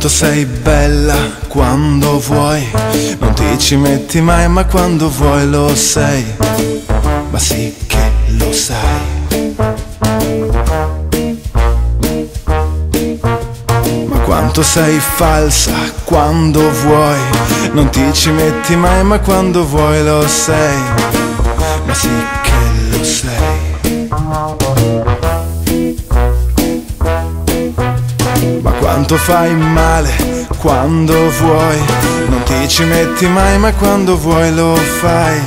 quanto sei bella quando vuoi, non ti ci metti mai ma quando vuoi lo sei, ma sì che lo sai. Ma quanto sei falsa quando vuoi, non ti ci metti mai ma quando vuoi lo sei, ma sì che lo sei. Quanto fai male quando vuoi, non ti ci metti mai, ma quando vuoi lo fai,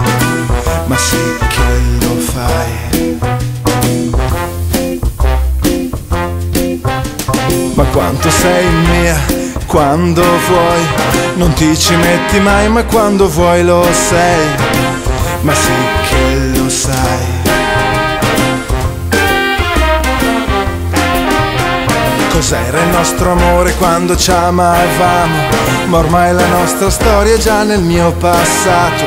ma sì che lo fai. Ma quanto sei mia quando vuoi, non ti ci metti mai, ma quando vuoi lo sei, ma sì che lo sai. Cos'era il nostro amore quando ci amavamo? Ma ormai la nostra storia è già nel mio passato.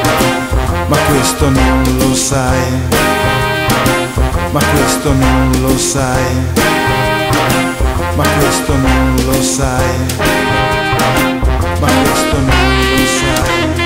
Ma questo non lo sai. Ma questo non lo sai. Ma questo non lo sai. Ma questo non lo sai.